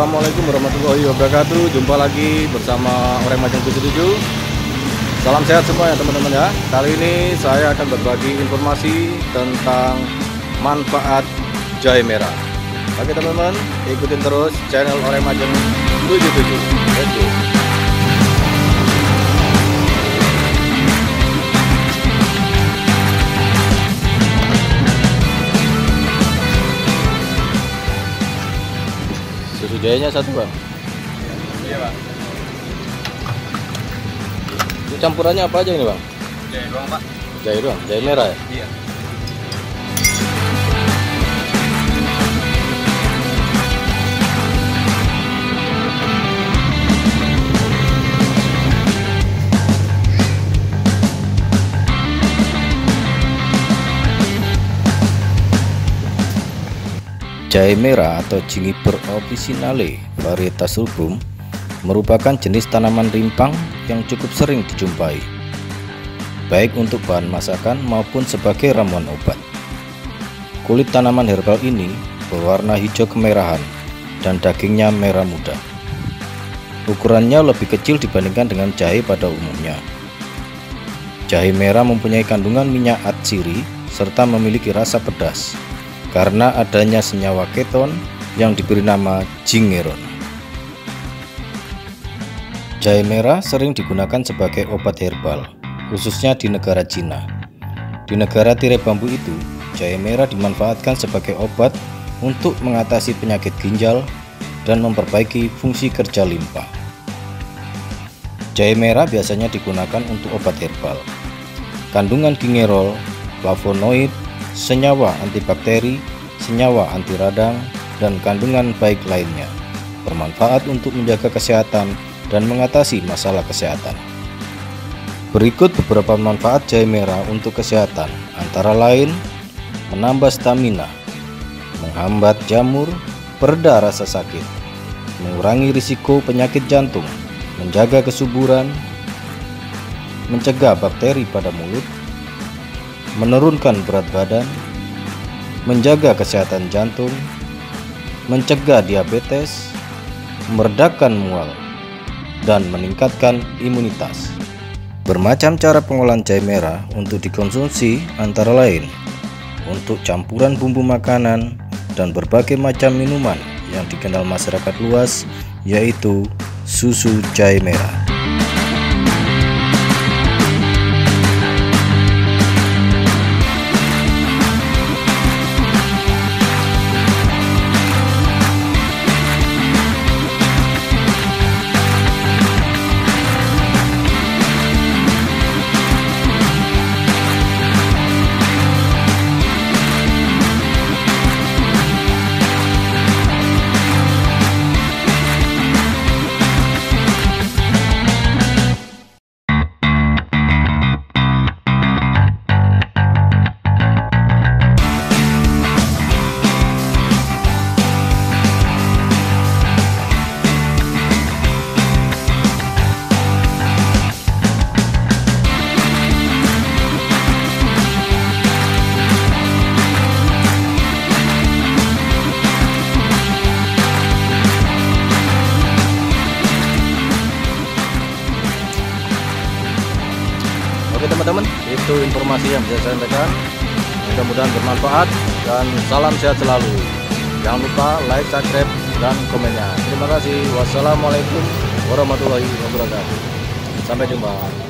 Assalamualaikum warahmatullahi wabarakatuh. Jumpa lagi bersama Orang Majang 77 Salam sehat semua ya teman-teman ya. Kali ini saya akan berbagi informasi tentang manfaat jahe merah. Oke teman-teman ikutin terus channel Orang Majang 77 Let's go Jahenya satu bang Iya pak. Itu campurannya apa aja ini bang? Jahe doang pak. Jahe doang, jahe merah ya? Iya. Jahe merah atau Juniper officinale varietas rubrum merupakan jenis tanaman rimpang yang cukup sering dijumpai, baik untuk bahan masakan maupun sebagai ramuan obat. Kulit tanaman herbal ini berwarna hijau kemerahan dan dagingnya merah muda. Ukurannya lebih kecil dibandingkan dengan jahe pada umumnya. Jahe merah mempunyai kandungan minyak atsiri serta memiliki rasa pedas karena adanya senyawa keton yang diberi nama jingeron. Jahe merah sering digunakan sebagai obat herbal, khususnya di negara Cina. Di negara tirai bambu itu, jahe merah dimanfaatkan sebagai obat untuk mengatasi penyakit ginjal dan memperbaiki fungsi kerja limpa. Jahe merah biasanya digunakan untuk obat herbal. Kandungan gingerol, flavonoid, senyawa antibakteri, senyawa anti radang, dan kandungan baik lainnya. Bermanfaat untuk menjaga kesehatan dan mengatasi masalah kesehatan. Berikut beberapa manfaat jahe merah untuk kesehatan, antara lain menambah stamina, menghambat jamur, pereda rasa sakit, mengurangi risiko penyakit jantung, menjaga kesuburan, mencegah bakteri pada mulut, menurunkan berat badan, menjaga kesehatan jantung, mencegah diabetes, meredakan mual, dan meningkatkan imunitas. Bermacam cara pengolahan jahe merah untuk dikonsumsi antara lain untuk campuran bumbu makanan dan berbagai macam minuman yang dikenal masyarakat luas yaitu susu jahe merah. Oke teman-teman, itu informasi yang bisa saya sampaikan. Mudah-mudahan bermanfaat dan salam sehat selalu. Jangan lupa like, subscribe, dan komennya. Terima kasih. Wassalamualaikum warahmatullahi wabarakatuh. Sampai jumpa.